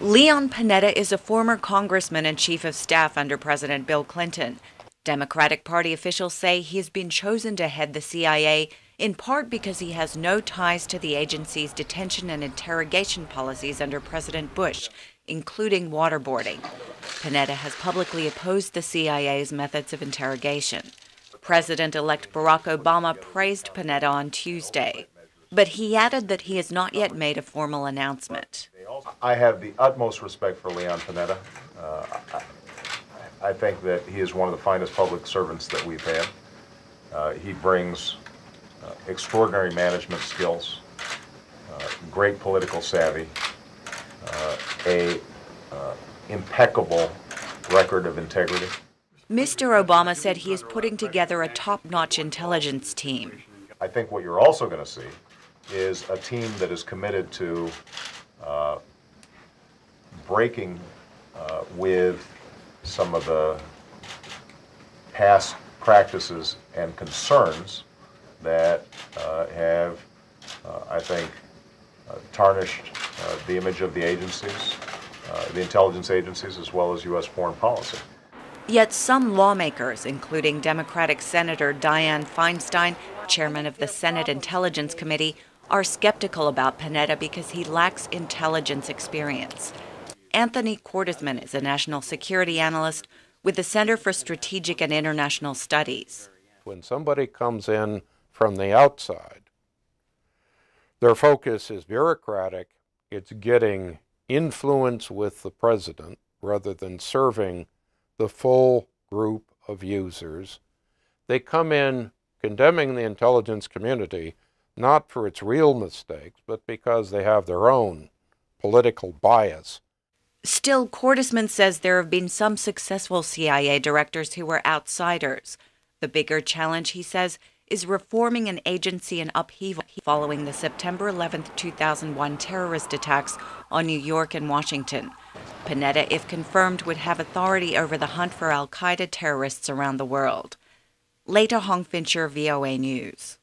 Leon Panetta is a former congressman and chief of staff under President Bill Clinton. Democratic Party officials say he has been chosen to head the CIA in part because he has no ties to the agency's detention and interrogation policies under President Bush, including waterboarding. Panetta has publicly opposed the CIA's methods of interrogation. President elect Barack Obama praised Panetta on Tuesday, but he added that he has not yet made a formal announcement. I have the utmost respect for Leon Panetta. Uh, I, I, think that he is one of the finest public servants that we've had. Uh, he brings uh, extraordinary management skills, uh, great political savvy, uh, a uh, impeccable record of integrity. Mr. Obama said he is putting together a top-notch intelligence team. I think what you're also going to see is a team that is committed to breaking uh, with some of the past practices and concerns that uh, have, uh, I think, uh, tarnished uh, the image of the agencies, the intelligence agencies, as well as U.S. foreign policy. Yet some lawmakers, including Democratic Senator Dianne Feinstein, chairman of the Senate Intelligence Committee, are skeptical about Panetta because he lacks intelligence experience. Anthony Cordesman is a national security analyst with the Center for Strategic and International Studies. When somebody comes in from the outside, their focus is bureaucratic, it's getting influence with the president rather than serving the full group of users. They come in condemning the intelligence community not for its real mistakes, but because they have their own political bias. Still, Cordesman says there have been some successful CIA directors who were outsiders. The bigger challenge, he says, is reforming an agency in upheaval following the September 11, 2001 terrorist attacks on New York and Washington. Panetta, if confirmed, would have authority over the hunt for Al Qaeda terrorists around the world. Leta, Hong Fincher, VOA News.